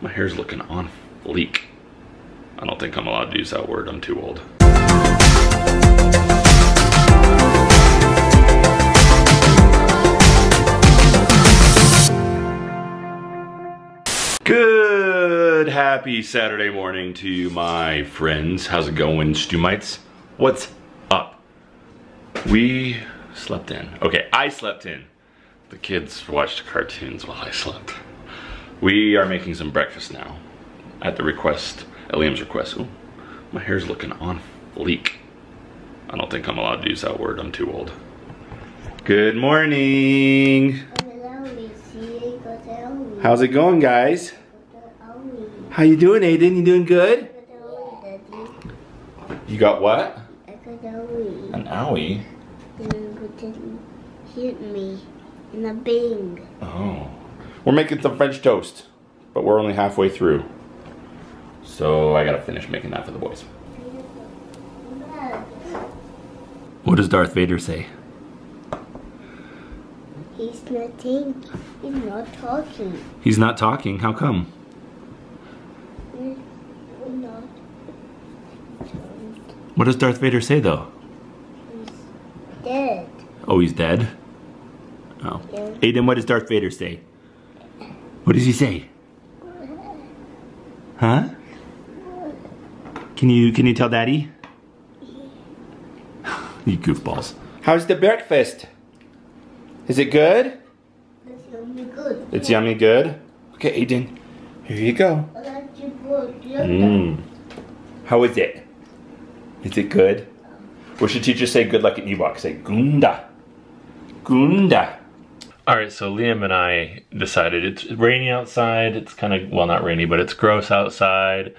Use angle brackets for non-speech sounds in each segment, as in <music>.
My hair's looking on fleek. I don't think I'm allowed to use that word, I'm too old. Good happy Saturday morning to you, my friends. How's it going, Stumites? What's up? We slept in. Okay, I slept in. The kids watched cartoons while I slept. We are making some breakfast now at the request, at Liam's request. Ooh, my hair's looking on fleek. I don't think I'm allowed to use that word, I'm too old. Good morning. How's it going, guys? How you doing, Aiden? You doing good? You got what? An owie? hit me in a bing. Oh. We're making some French toast, but we're only halfway through. So I gotta finish making that for the boys. What does Darth Vader say? He's nothing. He's not talking. He's not talking. How come? What does Darth Vader say though? He's dead. Oh, he's dead? Oh. Yeah. Aiden, what does Darth Vader say? What does he say? Huh? Can you can you tell Daddy? <laughs> you goofballs. How's the breakfast? Is it good? That's gonna good. It's yummy good? Okay, Aiden. Here you go. Mmm. How is it? Is it good? What should teachers say good luck at Ewok? Say Gunda. Gunda. All right, so Liam and I decided it's rainy outside. It's kind of, well, not rainy, but it's gross outside.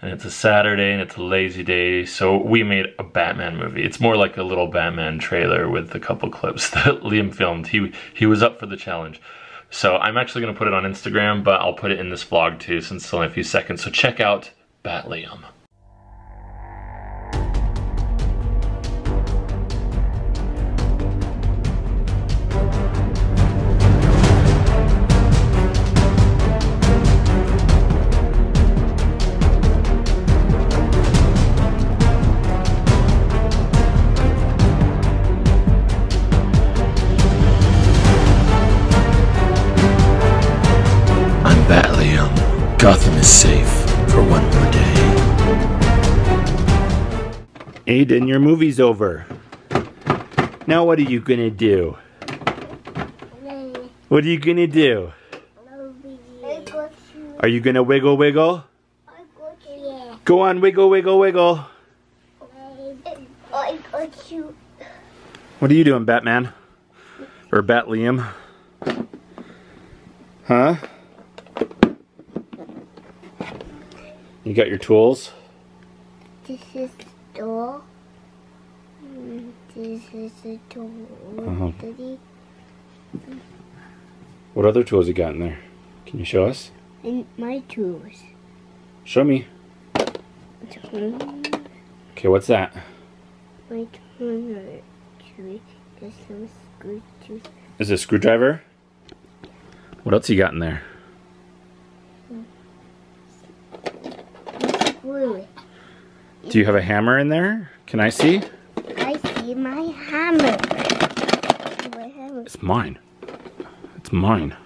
And it's a Saturday and it's a lazy day. So we made a Batman movie. It's more like a little Batman trailer with a couple clips <laughs> that Liam filmed. He, he was up for the challenge. So I'm actually going to put it on Instagram, but I'll put it in this vlog too since it's only a few seconds. So check out Bat Liam. Is safe for one more day. Aiden, your movie's over. Now what are you gonna do? What are you gonna do? I got you. Are you gonna wiggle wiggle? I got you. Go on, wiggle wiggle wiggle. I got. What are you doing, Batman? Or Bat Liam? Huh? You got your tools? This is door. Mm, This is the door. Uh-huh. What other tools you got in there? Can you show us? And my tools. Show me. Okay, what's that? My toner. There's some screw. Is it a screwdriver? What else you got in there? Do you have a hammer in there? Can I see? I see my hammer. My hammer. It's mine. It's mine.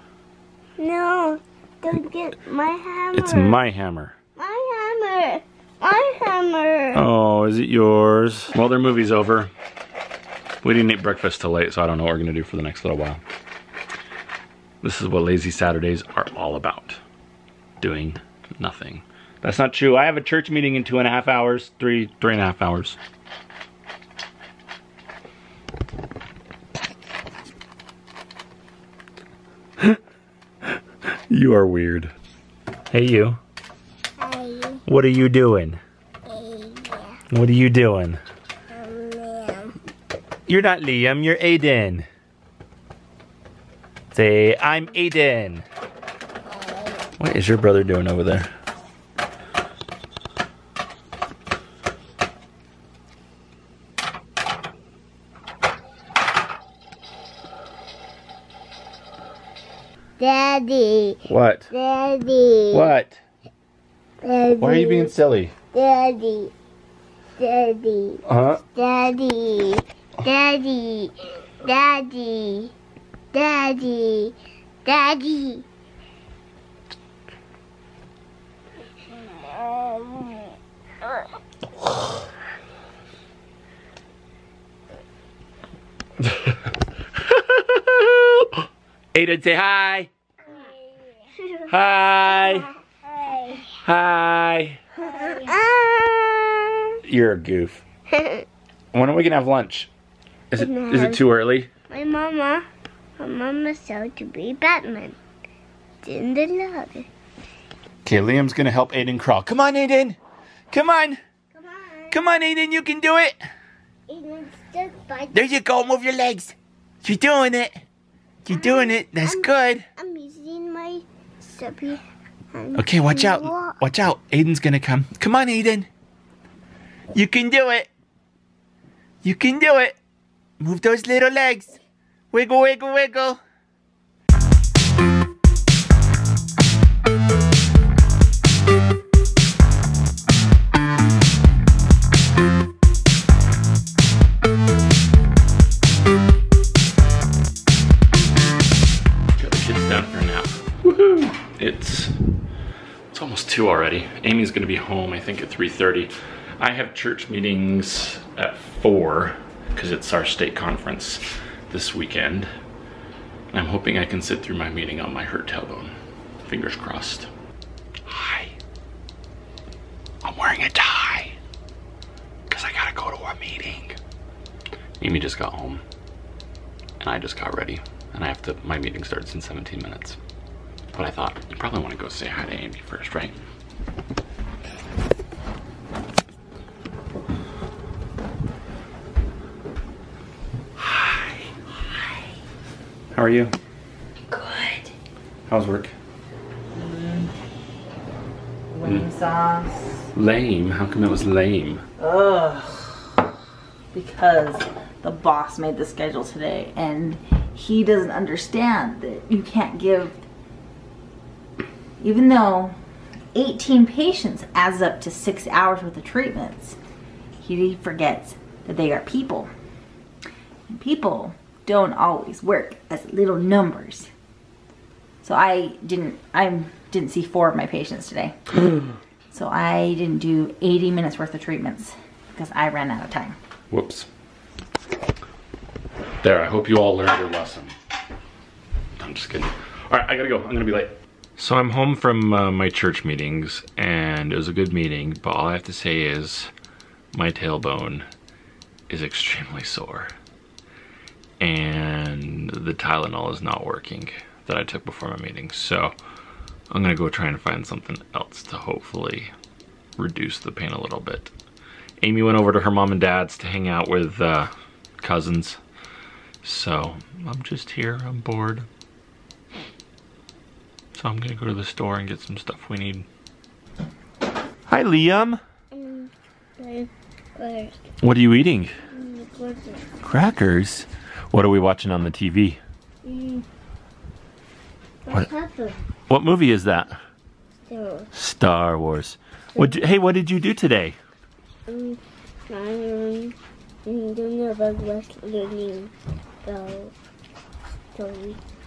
No, don't get my hammer. It's my hammer. My hammer. My hammer. Oh, is it yours? Well, their movie's over. We didn't eat breakfast till late, so I don't know what we're gonna do for the next little while. This is what lazy Saturdays are all about. Doing nothing. That's not true. I have a church meeting in two and a half hours, three, three and a half hours. <laughs> you are weird. Hey, you. Hey, What are you doing? hey, What are you doing? lamb. You're not Liam, you're Aiden. Say, I'm Aiden. What is your brother doing over there? Daddy. What? Daddy. What? Daddy. Why are you being silly? Daddy. Daddy. Huh? Daddy. Daddy. Daddy. Daddy. Daddy. Aiden, say hi. Hi. Hi. Hi! You're a goof. When are we gonna have lunch? Is it is it too early? My mama, my mama said to be Batman. In the lobby. Okay, Liam's gonna help Aiden crawl. Come on, Aiden. Come on. Come on. Come on, Aiden. You can do it. Even stuck by There you go. Move your legs. You're doing it. You're doing it. That's good. I'm using my. Okay, watch out. walk. Watch out. Aiden's gonna come. Come on, Aiden. You can do it. You can do it. Move those little legs. Wiggle, wiggle, wiggle. 2 already. Amy's gonna be home, I think, at 3.30. I have church meetings at 4, because it's our state conference this weekend. I'm hoping I can sit through my meeting on my hurt tailbone. Fingers crossed. Hi. I'm wearing a tie, because I gotta go to a meeting. Amy just got home, and I just got ready. And I have to, my meeting starts in 17 minutes. But I thought you probably want to go say hi to Amy first, right? Hi. How are you? Good. How's work? Mm. Lame mm. sauce. Lame. How come it was lame? Ugh. Because the boss made the schedule today and he doesn't understand that you can't give, even though 18 patients adds up to six hours worth of treatments, he forgets that they are people. And people don't always work as little numbers. So I didn't, I didn't see four of my patients today. <sighs> So I didn't do 80 minutes worth of treatments because I ran out of time. Whoops. There, I hope you all learned your lesson. I'm just kidding. All right, I gotta go. I'm gonna be late. So I'm home from uh, my church meetings, and it was a good meeting, but all I have to say is my tailbone is extremely sore. And the Tylenol is not working that I took before my meeting. So I'm gonna go try and find something else to hopefully reduce the pain a little bit. Amy went over to her mom and dad's to hang out with uh, cousins. So I'm just here, I'm bored. So I'm gonna go to the store and get some stuff we need. Hi Liam. What are you eating? Crackers. What are we watching on the TV? What happened? What movie is that? So, Star Wars. What? Hey, what did you do today? I'm doing about West learning.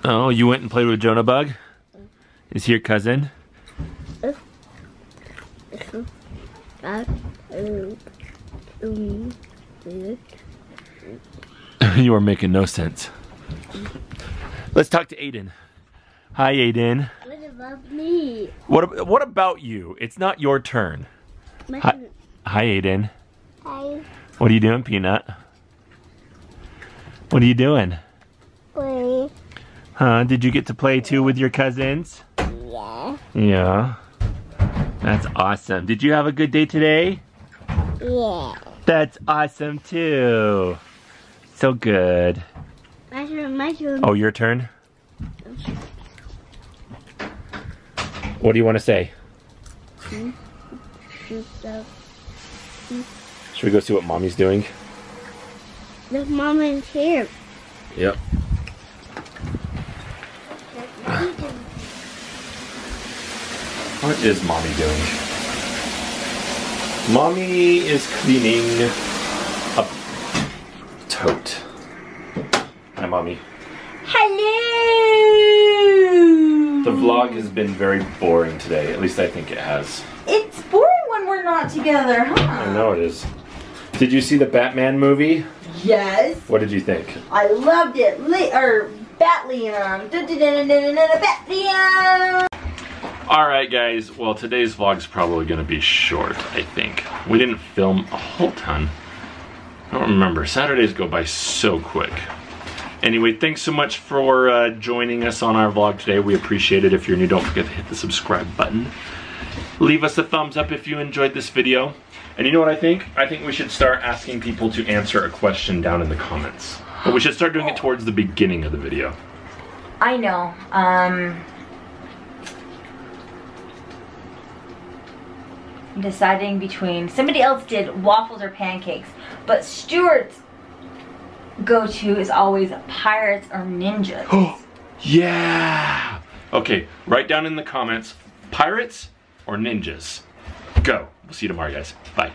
Oh, you went and played with Jonah Bug? Is he your cousin? <laughs> You are making no sense. Let's talk to Aiden. Hi, Aiden. What about me? What What about you? It's not your turn. My Hi, hi, Aiden. Hi. What are you doing, Peanut? What are you doing? Wait. Huh? Did you get to play too with your cousins? Yeah. Yeah. That's awesome. Did you have a good day today? Yeah. That's awesome too. So good. My turn. My turn. Oh, your turn? What do you want to say? Should we go see what mommy's doing? the mom is here. Yep. What is mommy doing? Mommy is cleaning up tote. Hi, mommy. Hello! The vlog has been very boring today. At least I think it has. It's boring when we're not together, huh? I know it is. Did you see the Batman movie? Yes. What did you think? I loved it. Or Batleon. Batleon. Alright guys, well today's vlog's probably gonna be short, I think. We didn't film a whole ton. I don't remember, Saturdays go by so quick. Anyway, thanks so much for uh, joining us on our vlog today. We appreciate it. If you're new, don't forget to hit the subscribe button. Leave us a thumbs up if you enjoyed this video. And you know what I think? I think we should start asking people to answer a question down in the comments. But we should start doing it towards the beginning of the video. I know. Um. I'm deciding between somebody else did waffles or pancakes, but Stuart's go-to is always pirates or ninjas. Oh, <gasps> Yeah! Okay, write down in the comments, pirates or ninjas? Go. We'll see you tomorrow, guys. Bye.